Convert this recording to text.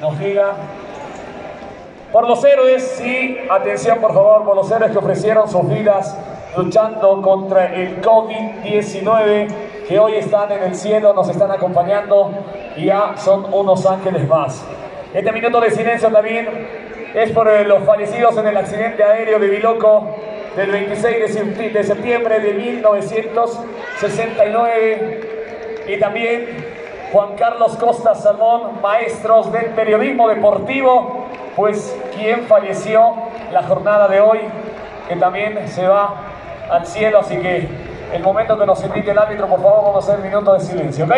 nos diga por los héroes, sí, atención por favor, por los héroes que ofrecieron sus vidas luchando contra el COVID-19, que hoy están en el cielo, nos están acompañando y ya son unos ángeles más. Este minuto de silencio también es por eh, los fallecidos en el accidente aéreo de Biloco del 26 de septiembre de 1969 y también Juan Carlos Costa Salmón, maestros del periodismo deportivo, pues quien falleció la jornada de hoy, que también se va al cielo, así que el momento que nos indique el árbitro, por favor, vamos a hacer un minuto de silencio, ¿ok?